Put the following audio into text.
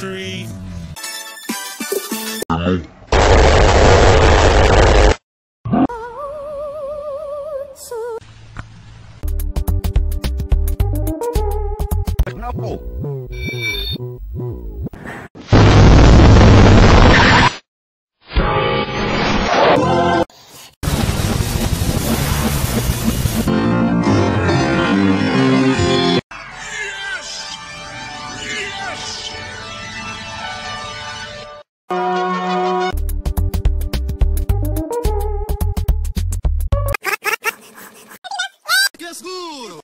street. No. oscuro.